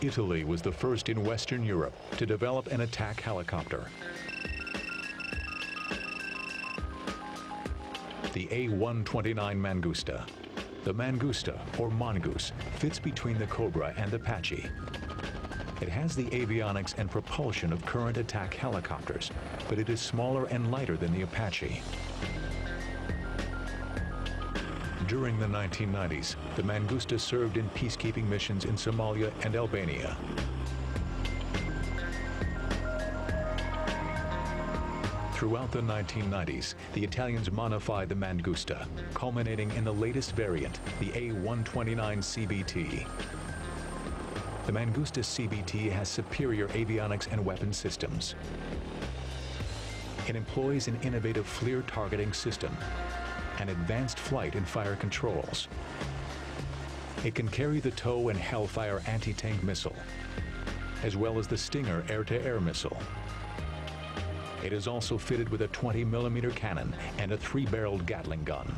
Italy was the first in Western Europe to develop an attack helicopter. The A-129 Mangusta. The Mangusta, or Mongoose, fits between the Cobra and Apache. It has the avionics and propulsion of current attack helicopters, but it is smaller and lighter than the Apache. During the 1990s, the Mangusta served in peacekeeping missions in Somalia and Albania. Throughout the 1990s, the Italians modified the Mangusta, culminating in the latest variant, the A129 CBT. The Mangusta CBT has superior avionics and weapon systems. It employs an innovative FLIR targeting system and advanced flight and fire controls. It can carry the TOW and Hellfire anti-tank missile, as well as the Stinger air-to-air missile. It is also fitted with a 20 millimeter cannon and a three-barreled Gatling gun.